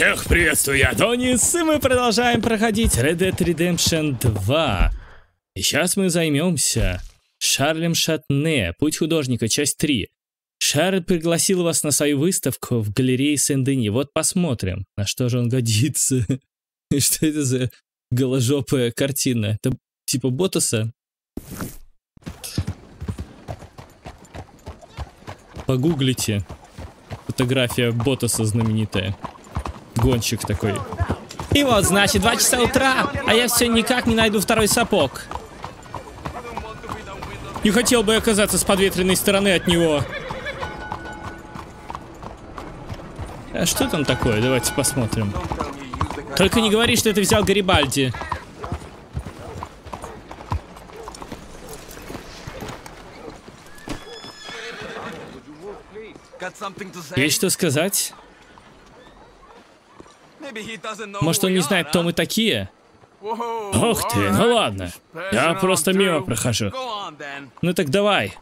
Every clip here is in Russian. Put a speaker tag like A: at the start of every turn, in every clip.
A: Всех приветствую, я Донис, и мы продолжаем проходить Red Dead Redemption 2. И сейчас мы займемся Шарлем Шатне, Путь художника, часть 3. Шарль пригласил вас на свою выставку в галерее Сен-Дени. Вот посмотрим, на что же он годится. И что это за голожопая картина? Это типа Ботаса? Погуглите. Фотография Ботаса знаменитая. Гонщик такой. И вот, значит, 2 часа утра, а я все никак не найду второй сапог. Не хотел бы оказаться с подветренной стороны от него. А что там такое? Давайте посмотрим. Только не говори, что ты взял Гарибальди. Есть что сказать? Может, он не знает, кто мы такие? Ох ты, ну ладно. Я просто мимо прохожу. Ну так давай.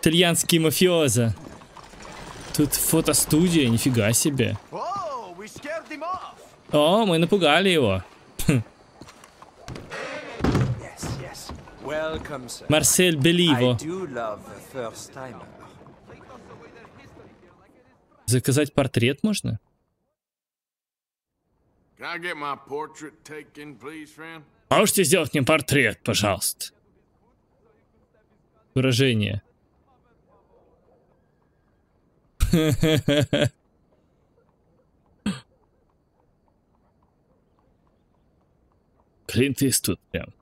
A: Итальянский мафиоза. Тут фотостудия, нифига себе. О, мы напугали его. Марсель Беливо. Заказать портрет можно? Можете сделать мне портрет, пожалуйста? Выражение. Клинт тут прям.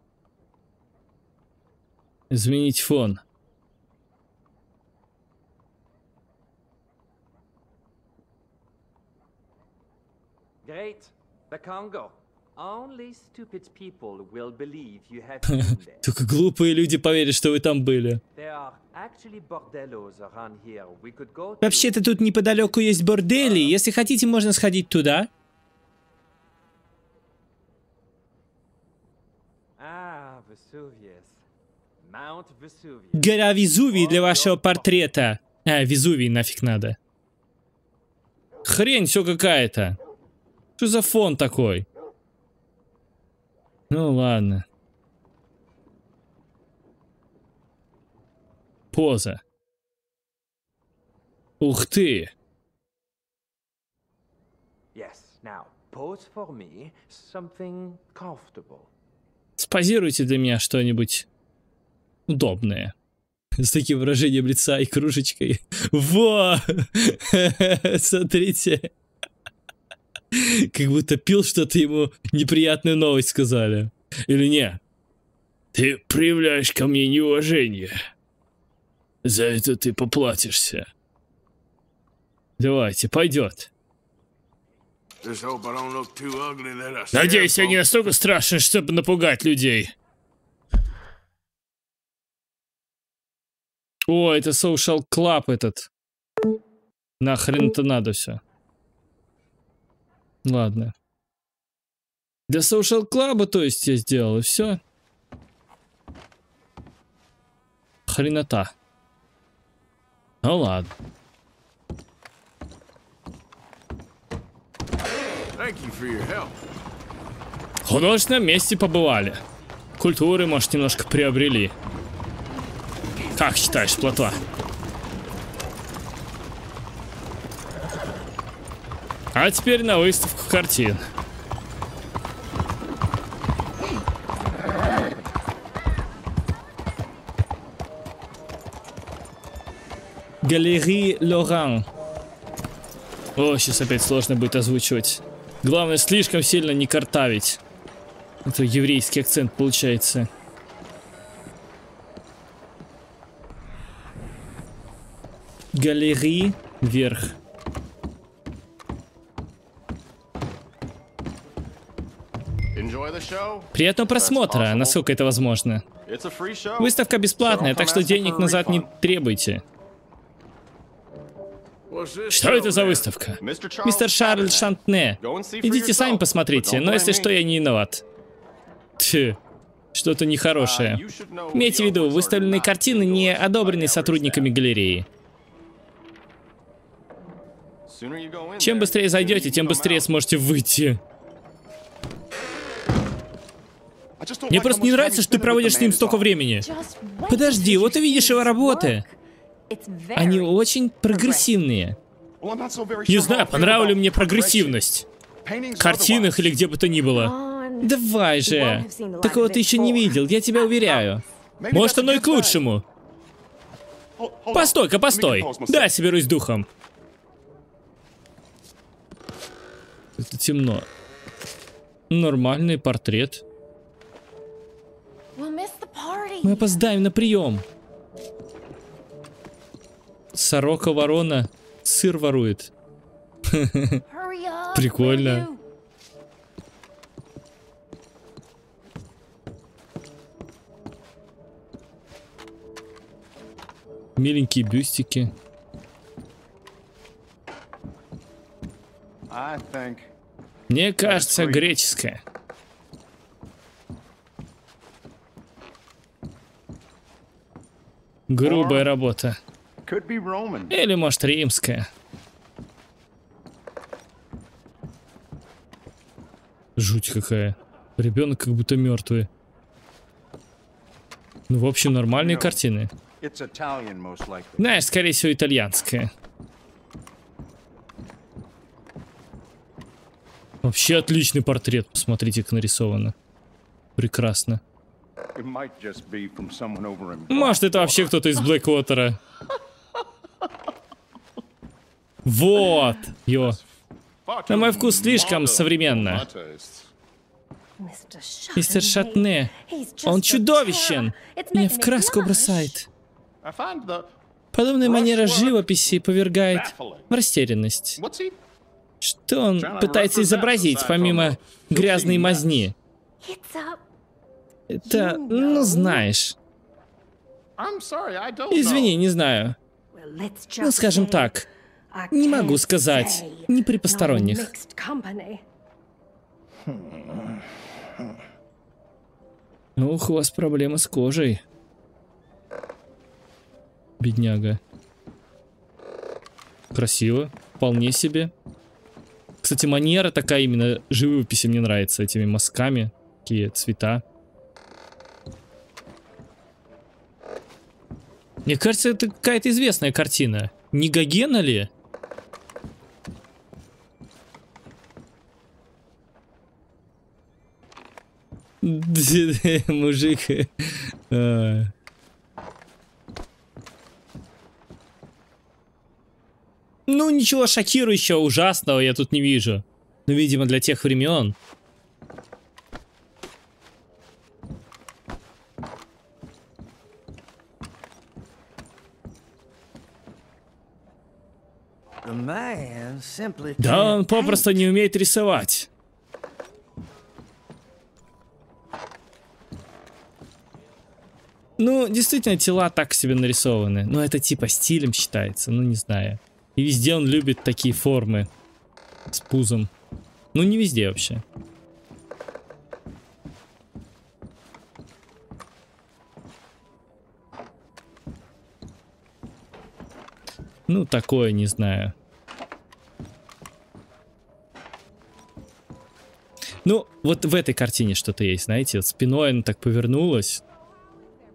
A: Изменить фон.
B: Great. The Congo. Only stupid people will believe you have been there.
A: Только глупые люди поверят, что вы там были. Вообще-то тут неподалеку есть бордели. Если хотите, можно сходить туда.
B: Ah.
A: Гора Везувий для вашего портрета. А, Везувий нафиг надо. Хрень все какая-то. Что за фон такой? Ну ладно. Поза. Ух ты. Спозируйте для меня что-нибудь удобное. С таким выражением лица и кружечкой. Во! Смотрите. Как будто пил что-то ему неприятную новость сказали. Или не? Ты проявляешь ко мне неуважение. За это ты поплатишься. Давайте, пойдет. Надеюсь, я не настолько страшен, чтобы напугать людей. О, это Social Club этот. Нахрен-то надо все. Ладно. Для Social Club, то есть, я сделал, и все. Хренота. Ну ладно. В художественном месте побывали. Культуры, может, немножко приобрели. Как считаешь, плотва? А теперь на выставку картин. Галерии Лоран. О, сейчас опять сложно будет озвучивать. Главное, слишком сильно не картавить. Это еврейский акцент получается. Галерии вверх. Приятного просмотра, насколько это возможно. Выставка бесплатная, так что денег назад не требуйте. Что это за выставка? Мистер Шарль Шантне. Идите сами посмотрите, но если что, я не виноват. Тьфу, что-то нехорошее. Имейте в виду, выставленные картины не одобрены сотрудниками галереи. Чем быстрее зайдете, тем быстрее сможете выйти. Мне просто
C: how
A: не нравится, что ты проводишь с ним столько времени. Подожди, вот увидишь
D: see
A: его работы. Они очень прогрессивные. Не знаю, понравилась мне прогрессивность. В картинах или где бы то ни было. Давай же. Такого ты еще не видел, я тебя уверяю. Может, оно и к лучшему. Постой-ка, постой. Да, соберусь духом. Это темно. Нормальный портрет. Мы опоздаем на прием. Сорока ворона сыр ворует. Прикольно. Миленькие бюстики. Мне кажется, греческая. Грубая работа. Или, может, римская. Жуть какая. Ребенок как будто мертвый. Ну, в общем, нормальные картины. Знаешь, скорее всего, итальянская. Вообще отличный портрет. Посмотрите, как нарисовано. Прекрасно. Может, это вообще кто-то из Блэквотера. Вот. Йо. На мой вкус слишком современно.
D: Mr.
A: Мистер Шатне. Он чудовищен. Меня в краску бросает. Подобная манера живописи повергает в растерянность. Что он пытается изобразить, помимо грязной мазни? Это, ну, знаешь. Извини, не знаю. Ну, скажем так, не могу сказать. Не при посторонних. Ух, у вас проблемы с кожей. Бедняга. Красиво. Вполне себе. Кстати, манера такая именно живописи мне нравится. Этими мазками. Такие цвета. Мне кажется, это какая-то известная картина. Не Гогена ли? Мужик. А. Ну, ничего шокирующего, ужасного я тут не вижу. Ну, видимо, для тех времен. Да, он попросту не умеет рисовать. Ну, действительно, тела так себе нарисованы. Но это типа стилем считается, ну не знаю. И везде он любит такие формы. С пузом. Ну, не везде вообще. Ну, такое, не знаю. Ну, вот в этой картине что-то есть, знаете, вот спиной она так повернулась.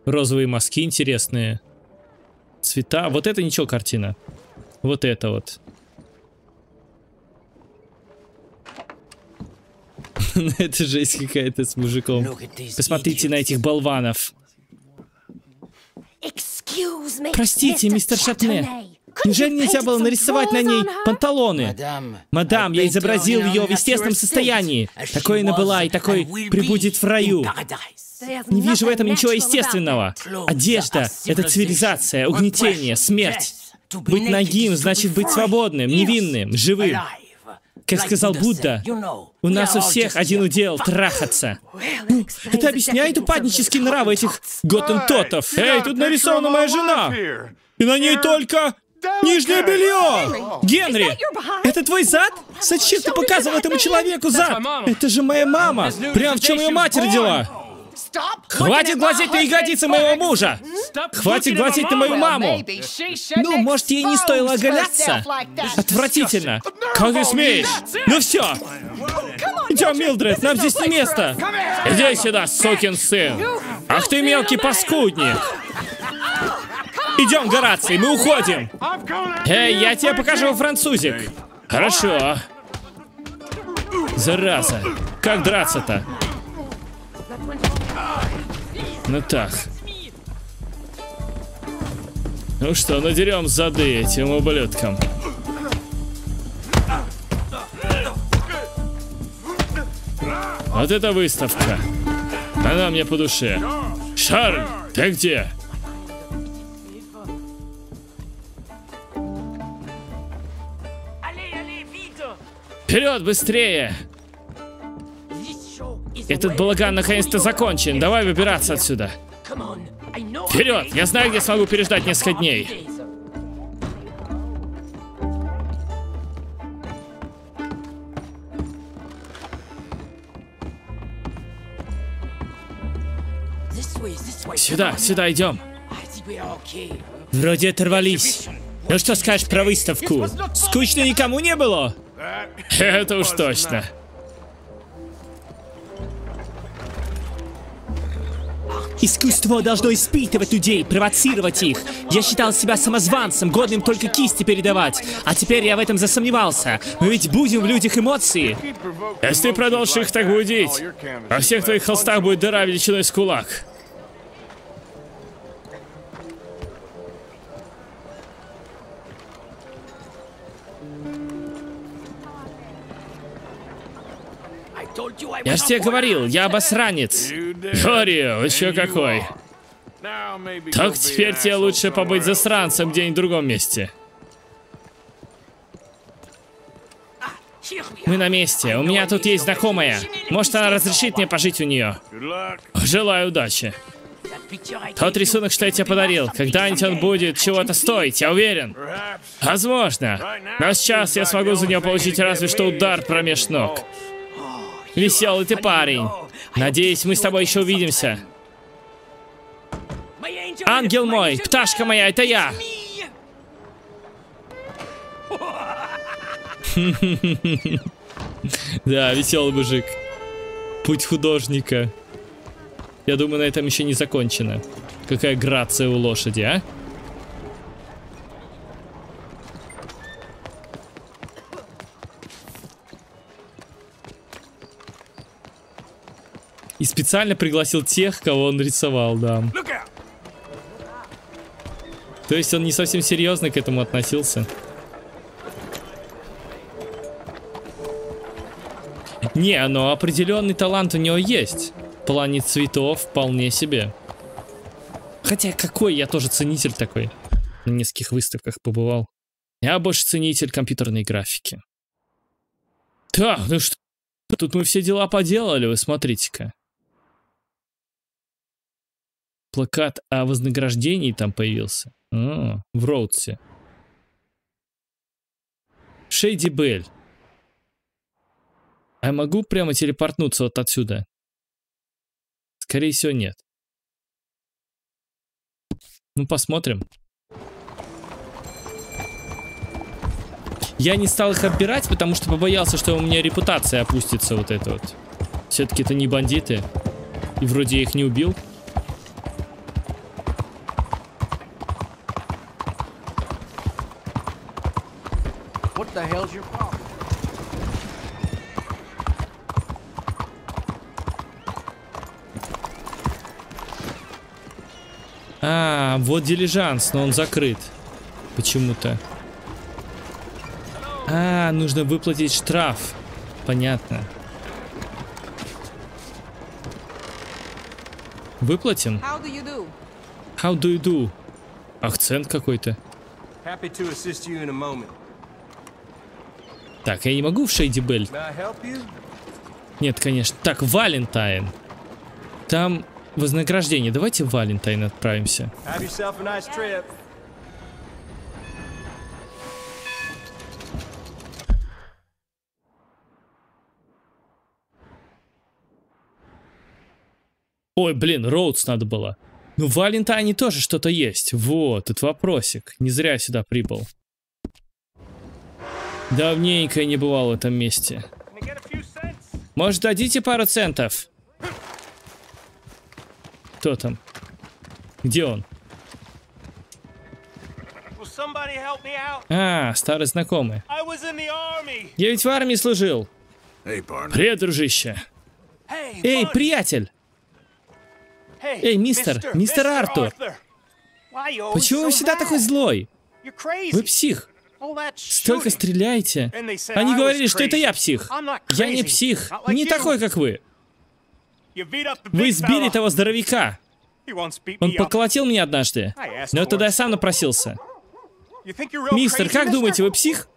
A: Розовые мазки интересные. Цвета. Вот это ничего картина. Вот это вот. Это жесть какая-то с мужиком. Посмотрите на этих болванов. Простите, мистер Шатне. Неужели нельзя было нарисовать на ней панталоны?
E: Мадам,
A: я изобразил ее в естественном состоянии. Такой она была и такой прибудет в раю. Не вижу в этом ничего естественного. Одежда — это цивилизация, угнетение, смерть. Быть нагим значит быть свободным, невинным, живым. Как сказал Будда, у нас у всех один удел — трахаться. Это объясняет
D: decadence of
A: упаднический
D: the
A: нрав этих готентотов. Эй, тут нарисована моя жена! И на ней только нижнее белье! Генри, это твой зад? Зачем ты показывал этому человеку зад? Это же моя мама! Прям в чем ее мать родила! Хватит глазеть на ягодицы моего мужа! Хватит глазеть на мою маму! Ну, может, ей не стоило оголяться? Отвратительно! Как ты смеешь? Ну все! Идем, Милдред, нам здесь не место! Иди сюда, сукин сын! Ах ты мелкий паскудник! Идем, Гораций, мы уходим! Эй, я тебе покажу французик! Хорошо. Зараза. Как драться-то? Ну так. Ну что, надерем зады этим ублюдкам. Вот это выставка. Она мне по душе. Шарль, ты где? Вперед, быстрее! Этот балаган наконец-то закончен. Давай выбираться отсюда. Вперед! Я знаю, где смогу переждать несколько дней. Сюда, сюда идем. Вроде оторвались. Ну что скажешь про выставку? Скучно никому не было? Это уж точно. Искусство должно испытывать людей, провоцировать их. Я считал себя самозванцем, годным только кисти передавать. А теперь я в этом засомневался. Мы ведь будем в людях эмоции. Если ты продолжишь их так будить, во всех твоих холстах будет дыра величиной с кулак. Я ж тебе говорил, я обосранец. Говорил, еще какой. Так теперь тебе лучше побыть засранцем где-нибудь в другом месте. Мы на месте. У меня тут есть знакомая. Может, она разрешит мне пожить у нее. Желаю удачи. Тот рисунок, что я тебе подарил, когда-нибудь он будет чего-то стоить, я уверен. Возможно. Но сейчас я смогу за нее получить разве что удар промеж ног. Веселый ты парень. Надеюсь, мы с тобой еще увидимся. Ангел мой, пташка моя, это я. Да, веселый мужик. Путь художника. Я думаю, на этом еще не закончено. Какая грация у лошади, а? И специально пригласил тех, кого он рисовал, да. То есть он не совсем серьезно к этому относился. Не, но определенный талант у него есть. В плане цветов вполне себе. Хотя какой, я тоже ценитель такой. На нескольких выставках побывал. Я больше ценитель компьютерной графики. Так, ну что, тут мы все дела поделали, вы смотрите-ка. Плакат о вознаграждении там появился. А, в Роудсе. Шейди Белль. А я могу прямо телепортнуться вот отсюда? Скорее всего, нет. Ну, посмотрим. Я не стал их оббирать, потому что побоялся, что у меня репутация опустится вот это вот. Все-таки это не бандиты. И вроде я их не убил. А, вот дилижанс, но он закрыт. Почему-то. А, нужно выплатить штраф. Понятно. Выплатим?
F: How do you do?
A: How do you do? Акцент какой-то. Так, я не могу в Шейди
G: you?
A: Нет, конечно. Так, Валентайн. Там вознаграждение. Давайте в Валентайн отправимся.
G: Nice.
A: Ой, блин, Роудс надо было. Ну, в Валентайне тоже что-то есть. Вот, тут вопросик. Не зря сюда прибыл. Давненько я не бывал в этом месте. Может, дадите пару центов? Кто там? Где он? А, старый знакомый. Я ведь в армии служил.
C: Hey.
A: Привет, дружище.
G: Hey,
A: Эй, приятель.
G: Hey,
A: Эй, мистер, мистер. Артур.
G: Always
A: Почему вы всегда такой злой? Вы псих. Столько стреляете. Они говорили, что это я псих. Я не псих. Не такой, как вы.
G: You beat up the
A: Вы избили того здоровяка.
G: He once beat
A: Он
G: me up.
A: поколотил меня однажды.
G: I asked
A: Но тогда я сам напросился. Мистер,
G: crazy,
A: как думаете, вы псих?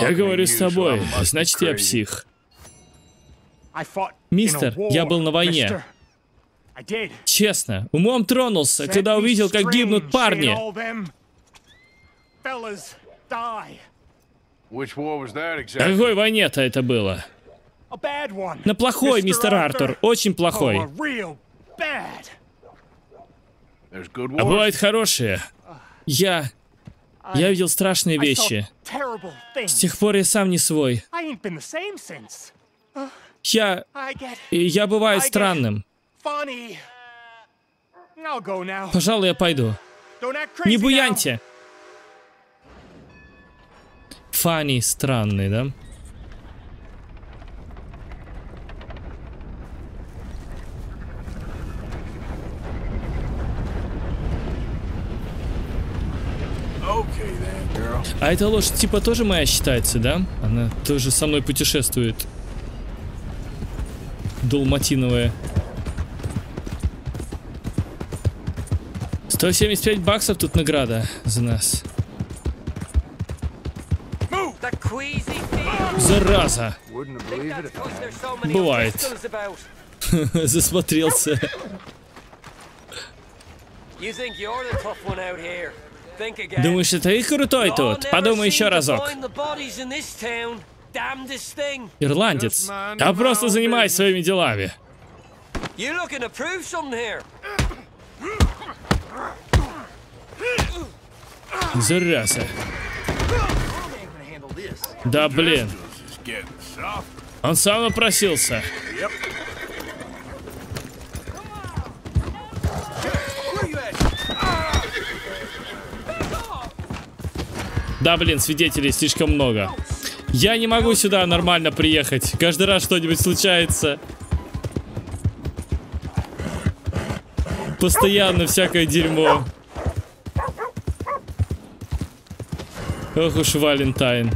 A: Я говорю с тобой. Значит, я
H: crazy.
A: псих. Мистер, я был на войне. Честно, умом тронулся, когда увидел, как гибнут парни. Какой войне-то это было?
G: A bad one.
A: На плохой, мистер Артур. Очень плохой.
G: Oh,
A: А бывают хорошие. Я... Я видел страшные вещи. С тех пор я сам не свой. Я... Я бываю странным. Пожалуй, я пойду. Не буяньте. Фанни странный, да? А эта лошадь типа тоже моя считается, да? Она тоже со мной путешествует. Долматиновая. 175 баксов тут награда за нас. Зараза! Бывает. Засмотрелся. Думаешь, ты крутой тут? Подумай еще разок. Ирландец. Я просто занимаюсь своими делами. Зараза. Да блин. Он сам напросился. Да, блин, свидетелей слишком много. Я не могу сюда нормально приехать. Каждый раз что-нибудь случается. Постоянно всякое дерьмо. Ох уж Валентайн.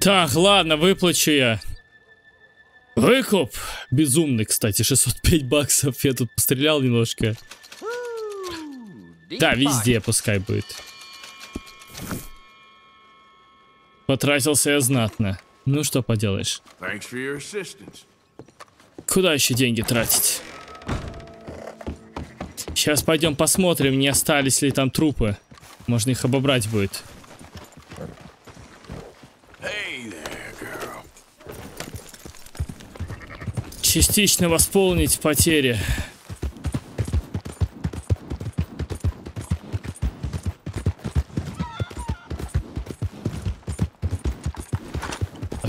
A: Так, ладно, выплачу я. Выкуп. Безумный, кстати, 605 баксов. Я тут пострелял немножко. Да, везде пускай будет. Потратился я знатно. Ну что поделаешь. Куда еще деньги тратить? Сейчас пойдем посмотрим, не остались ли там трупы. Можно их обобрать будет.
H: Hey there, girl.
A: Частично восполнить потери.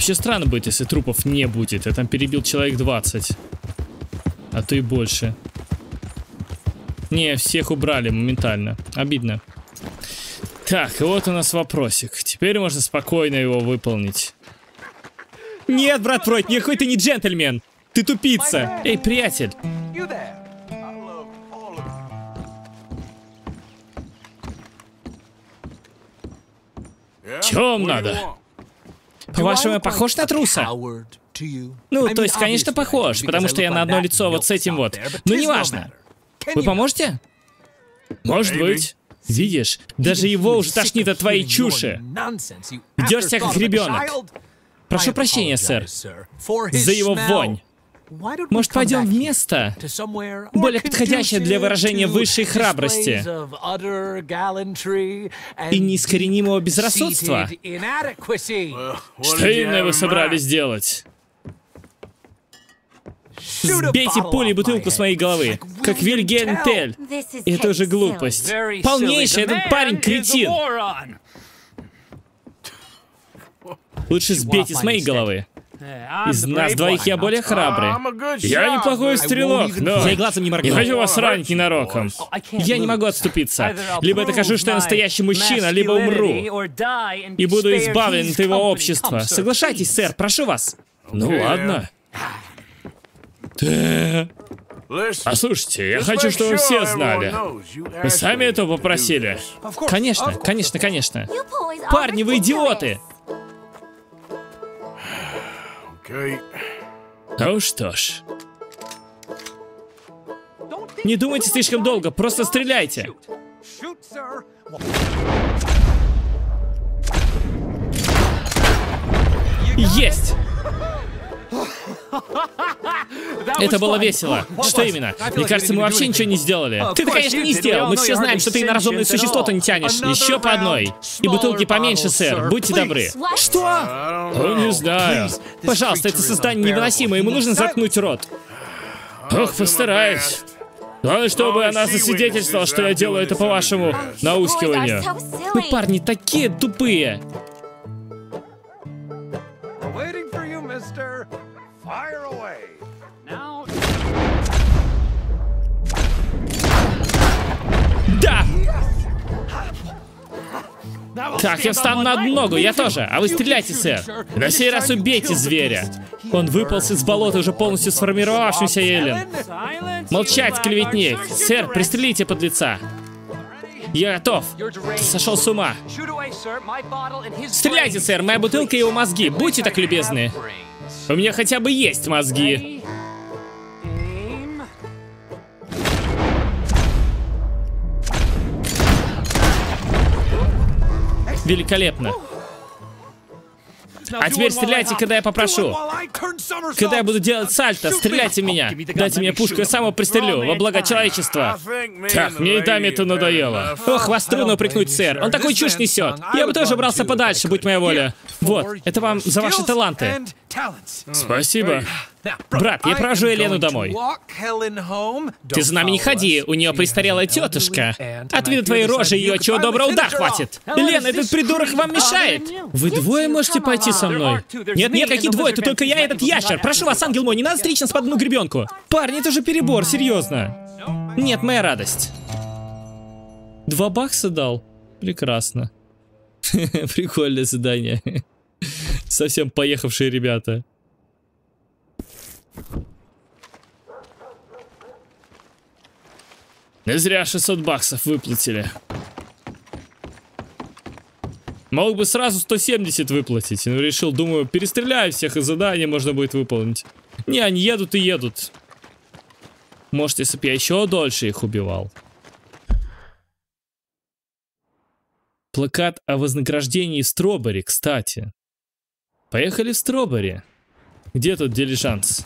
A: Вообще странно будет, если трупов не будет. Я там перебил человек 20. А то и больше. Не, всех убрали моментально. Обидно. Так, вот у нас вопросик. Теперь можно спокойно его выполнить. Нет, брат Фройд, никакой ты не джентльмен. Ты тупица. Эй, приятель.
E: You
A: надо? По-вашему, я похож на труса? Ну, то есть, конечно, похож, потому что я на одно лицо вот с этим вот. Но неважно. Вы поможете? Может быть. Видишь, даже его уже тошнит от твоей чуши. Ведёшь себя как ребенок. Прошу прощения, сэр, за его вонь. Может, пойдем в место, более подходящее для выражения высшей храбрости и неискоренимого безрассудства? Что именно вы собрались делать? Сбейте пулей бутылку с моей головы, как Вильгельм Тель. Это уже глупость. Полнейший этот парень кретин. Лучше сбейте с моей головы.
G: I'm
A: Из нас двоих я более храбрый.
H: Good
A: Я неплохой стрелок, но
F: Я и глазом не
A: не
F: моргну.
A: хочу вас ранить ненароком. Я не могу отступиться. Либо я докажу, что я настоящий мужчина, либо умру. И буду избавлен от его общества. Соглашайтесь, сэр, прошу вас. Ну ладно. Послушайте, я
H: just
A: хочу, чтобы все знали. Вы сами этого попросили. Конечно, конечно, конечно. Парни, вы идиоты.
H: Okay.
A: Ну что ж. Не думайте слишком долго, просто стреляйте. Есть! Это было весело. Что именно? Мне кажется, мы вообще ничего не сделали. Ты-то, конечно, не сделал. Мы все знаем, что ты на разумное существо-то не тянешь. Еще по одной. И бутылки поменьше, сэр. Будьте добры. Что? Ну, не знаю. Пожалуйста, это создание невыносимо, ему нужно заткнуть рот. Ох, постараюсь. Главное, чтобы она засвидетельствовала, что я делаю это по вашему наускиванию. Ну, парни такие тупые.
G: Mister. Fire away. Now,
A: Да! Так, я встану на одну ногу, я тоже. А вы стреляйте, сэр. На сей раз убейте зверя. Он выполз из болота уже полностью сформировавшимся Эллен. Молчать, клеветник. Сэр, пристрелите под лица. Я готов. Ты сошел с ума. Стреляйте, сэр, моя бутылка и его мозги. Будьте так любезны. У меня хотя бы есть мозги. Великолепно. А теперь стреляйте, когда я попрошу. Когда я буду делать сальто, стреляйте меня. Дайте мне пушку, я сам его пристрелю, во благо человечества. Так, мне и даме это надоело. Ох, вас трудно упрекнуть, сэр. Он такой чушь несет. Я бы тоже брался подальше, будь моя воля. Вот, это вам за ваши таланты. Спасибо. Брат, я провожу Елену домой. Ты за нами не ходи, у нее престарелая тетушка. От вида твоей рожи ее чего доброго удар хватит. Лена, этот придурок вам мешает. Вы двое можете пойти со мной? Нет, нет, какие двое, это только я и этот ящер. Прошу вас, ангел мой, не надо стричь нас под одну гребенку. Парни, это же перебор, серьезно. Нет, моя радость. Два бакса дал? Прекрасно. Прикольное задание. Совсем поехавшие ребята. Не зря 600 баксов выплатили. Мог бы сразу 170 выплатить, но решил, думаю, перестреляю всех, и задание можно будет выполнить. Не, они едут и едут. Может, если бы я еще дольше их убивал. Плакат о вознаграждении в Стробери, кстати. Поехали в Стробери. Где тут дилижанс?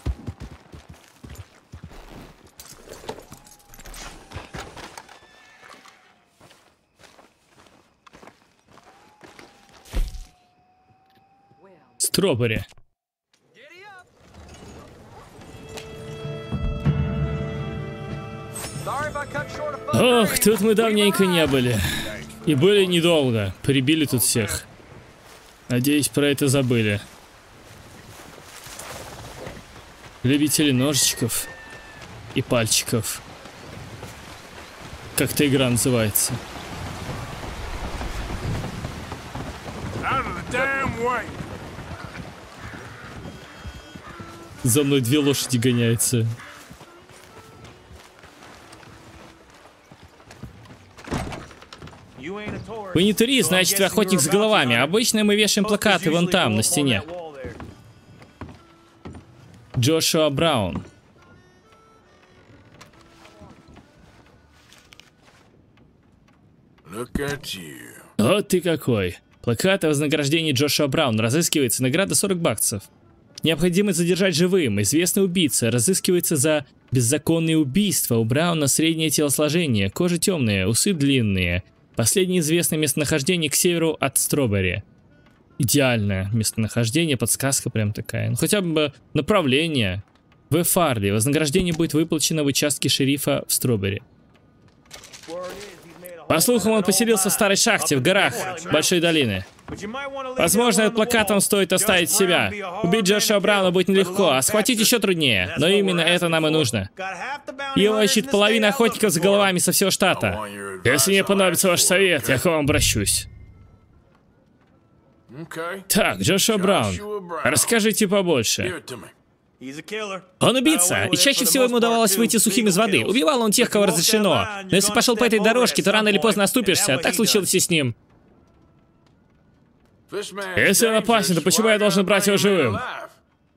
A: Стробери. Ох, тут мы давненько не были. И были недолго. Прибили тут всех. Надеюсь, про это забыли. Любители ножичков и пальчиков. Как-то игра называется.
H: Out of the damn way.
A: За мной две лошади гоняются. Вы не турист, значит вы охотник с головами. Обычно мы вешаем плакаты вон там, на стене. Джошуа Браун. Вот ты какой. Плакат о вознаграждении Джошуа Браун. Разыскивается награда 40 баксов. Необходимо задержать живым. Известный убийца разыскивается за беззаконные убийства. У Брауна среднее телосложение, кожа темная, усы длинные. Последнее известное местонахождение к северу от Стробери. Идеальное местонахождение, подсказка прям такая. Ну хотя бы направление. В Фарли. Вознаграждение будет выплачено в участке шерифа в Стробери. По слухам, он поселился в старой шахте в горах Большой долины. Возможно, этот плакат вам стоит оставить себя. Убить Джошуа Брауна будет нелегко, а схватить еще труднее. Но именно это нам и нужно. Его ищет половина охотников за головами со всего штата. Если мне понадобится ваш совет, я к вам обращусь. Так, Джошуа Браун, расскажите побольше. Он убийца, и чаще всего ему удавалось выйти сухим из воды. Убивал он тех, кого разрешено. Но если пошел по этой дорожке, то рано или поздно оступишься. Так случилось и с ним. Если он опасен, то почему я должен брать его живым?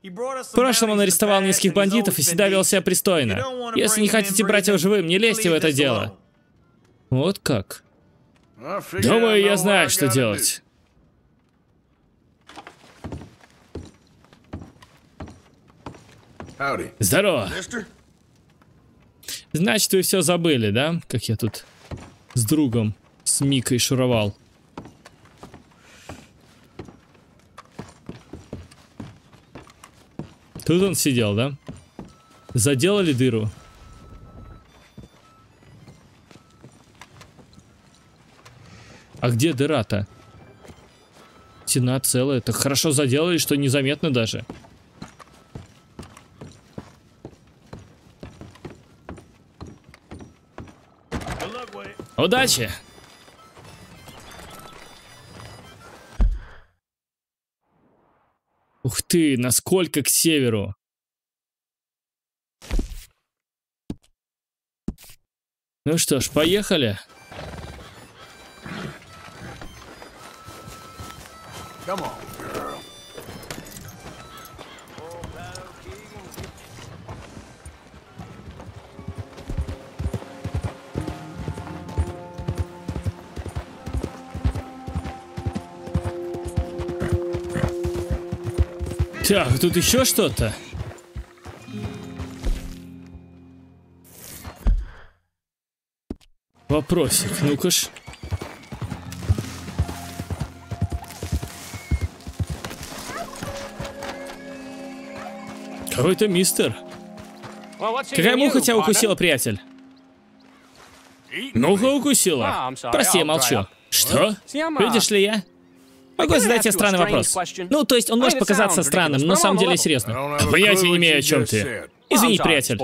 A: В прошлом он арестовал нескольких бандитов и всегда вел себя пристойно. Если не хотите брать его живым, не лезьте в это дело. Вот как. Думаю, я знаю, что делать. Здорово. Значит, вы все забыли, да? Как я тут с другом, с Микой шуровал. Тут он сидел, да? Заделали дыру. А где дыра-то? Стена целая. Так хорошо заделали, что незаметно даже. Удачи! Ух ты, насколько к северу. Ну что ж, поехали.
H: Come on,
A: Так, тут еще что-то. Вопросик, ну-ка ж. Какой-то мистер. Какая муха тебя укусила, приятель? Муха укусила. Прости, я молчу. Что? Видишь ли я? Могу задать тебе странный вопрос. Ну, то есть он может показаться странным, но на самом деле серьезно. Понятия не имею, о чем ты. Извини, приятель.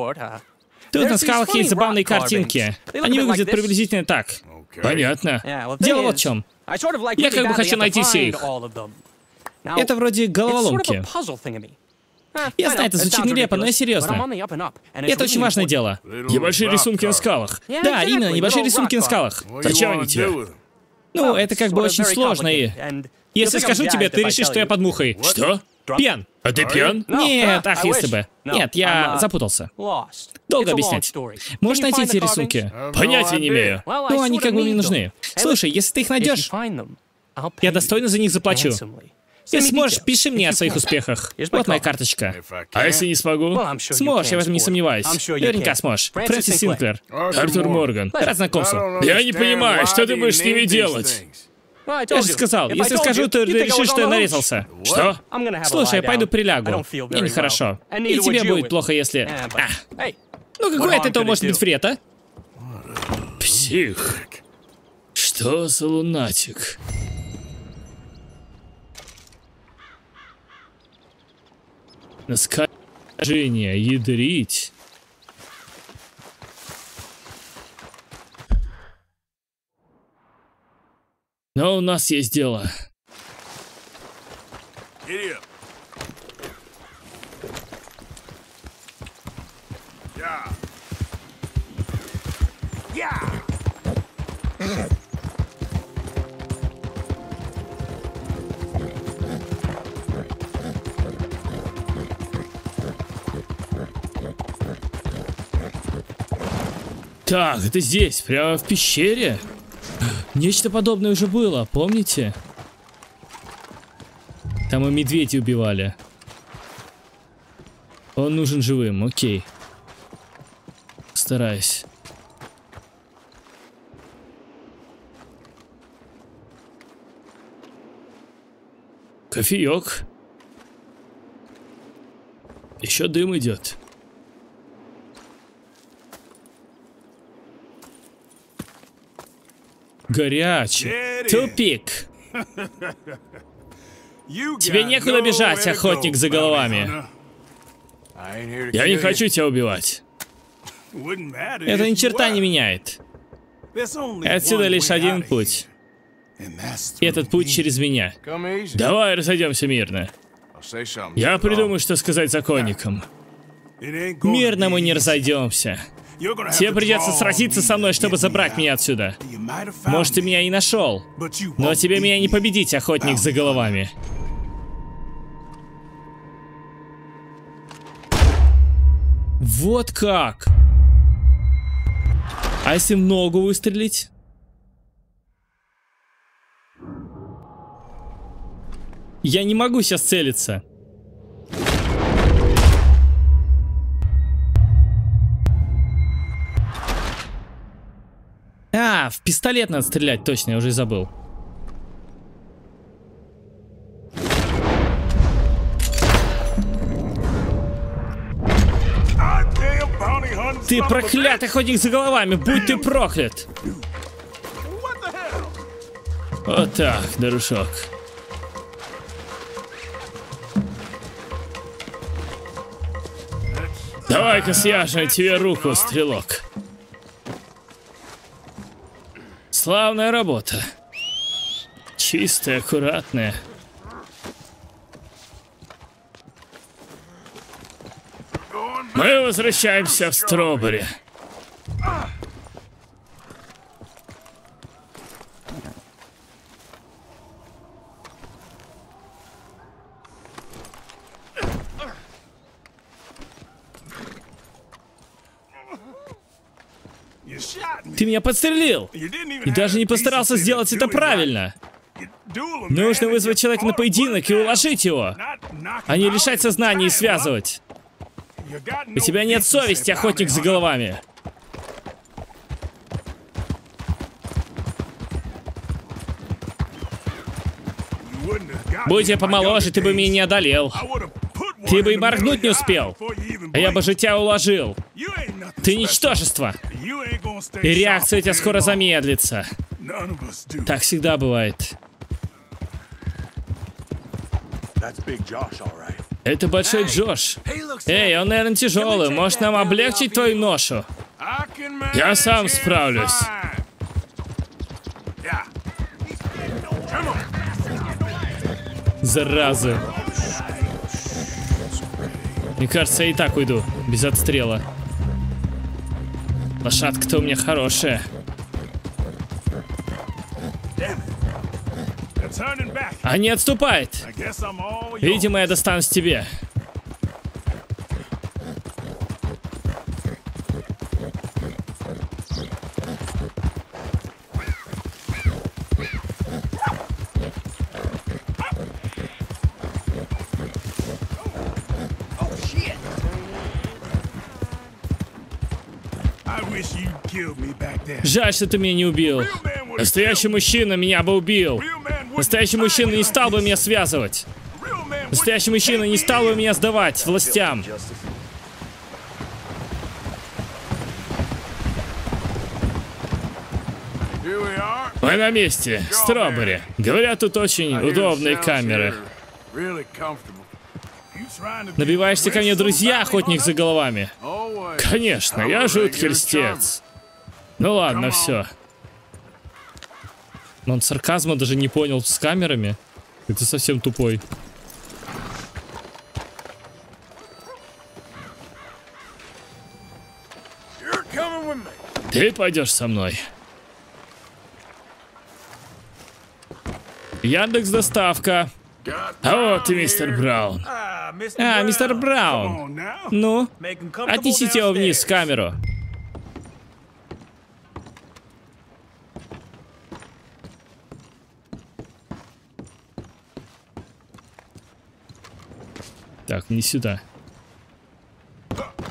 A: Тут на скалах есть забавные картинки. Они выглядят приблизительно так. Понятно. Дело вот в чем.
F: Я как бы хочу найти все их.
A: Это вроде головоломки.
F: Я знаю, это звучит нелепо, но я серьезно.
A: Это очень важное дело. Небольшие рисунки на скалах. Да, именно, небольшие рисунки на скалах. Зачем они тебе? Ну, это как бы очень сложно и... Если скажу тебе, ты решишь, что я под мухой. Что? Пьян. А ты пьян? Нет, ах, если бы. Нет, я запутался. Долго объяснять. Можешь найти эти рисунки? Понятия не имею. Ну, они как бы мне нужны. Слушай, если ты их найдешь, я достойно за них заплачу. Если сможешь, пиши мне о своих успехах. Вот моя карточка. А если не смогу? Сможешь, я в этом не сомневаюсь. Наверняка сможешь. Фрэнсис Синклер. Артур Морган. Рад знакомству. Я не понимаю, что ты будешь с ними делать? Я же сказал, если скажу, то решишь, что я нарезался. Что? Слушай, я пойду прилягу. Мне нехорошо. И тебе будет плохо, если... А, ну какой от этого может быть вред, а? Псих. Что за лунатик? Наскажение, ядрить. Но у нас есть дело.
H: Yeah.
A: Так, это здесь, прямо в пещере? Нечто подобное уже было, помните? Там и медведей убивали. Он нужен живым, окей. Стараюсь. Кофеек. Еще дым идет. Горячий. Тупик. Тебе некуда бежать, охотник за головами. Я не хочу тебя убивать. Это ни черта не меняет. Отсюда лишь один путь. И этот путь через меня. Давай разойдемся мирно. Я придумаю, что сказать законникам. Мирно мы не разойдемся. Тебе придется сразиться со мной, чтобы забрать меня отсюда. Может, ты меня и нашел. Но тебе меня не победить, охотник за головами. Вот как! А если в ногу выстрелить? Я не могу сейчас целиться. А, в пистолет надо стрелять, точно, я уже забыл. Ты проклятый охотник за головами, будь ты проклят! Вот так, дружок. Давай-ка свяжем тебе руку, стрелок. Славная работа. Чистая, аккуратная. Мы возвращаемся в Стробери. Ты меня подстрелил! И даже не постарался сделать это правильно. Нужно вызвать человека на поединок и уложить его, а не лишать сознания и связывать. У тебя нет совести, охотник за головами. Будь я помоложе, ты бы меня не одолел. Ты бы и моргнуть не успел. А я бы же тебя уложил. Ты ничтожество. И реакция у тебя скоро замедлится. Так всегда бывает. Это большой Джош. Эй, он, наверное, тяжелый. Может, нам облегчить твою ношу? Я сам справлюсь. Зараза. Мне кажется, я и так уйду, без отстрела. Лошадка-то у меня хорошая. А не отступает. Видимо, я достанусь тебе. Жаль, что ты меня не убил. Настоящий мужчина меня бы убил. Настоящий мужчина не стал бы меня связывать. Настоящий мужчина не стал бы меня сдавать властям. Мы на месте. Стробери. Говорят, тут очень удобные камеры. Набиваешься ко мне, друзья, охотник за головами? Конечно, я жуткий льстец. Ну ладно, все. Но он сарказма даже не понял с камерами. Это совсем тупой. Ты пойдешь со мной. Яндекс доставка. А вот и мистер Браун. А, мистер Браун. Ну, отнесите его вниз в камеру. Так, не сюда.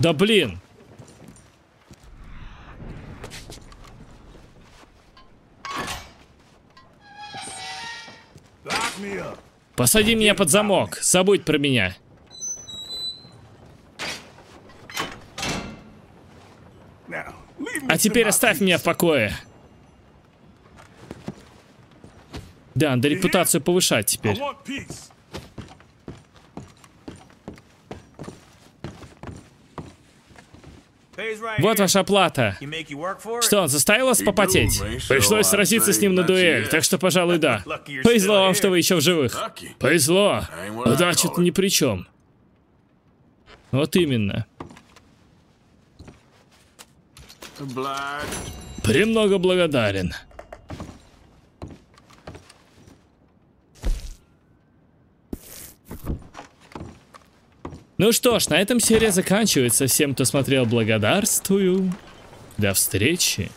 A: Да блин. Посади меня под замок. Забудь про меня. А теперь оставь меня в покое. Да, надо репутацию повышать теперь. Вот ваша плата. Что, он заставил вас попотеть? Пришлось сразиться с ним на дуэль, так что, пожалуй, да. Повезло вам, что вы еще в живых. Повезло. Удача-то ни при чем. Вот именно. Премного благодарен. Ну что ж, на этом серия заканчивается. Всем, кто смотрел, благодарствую. До встречи.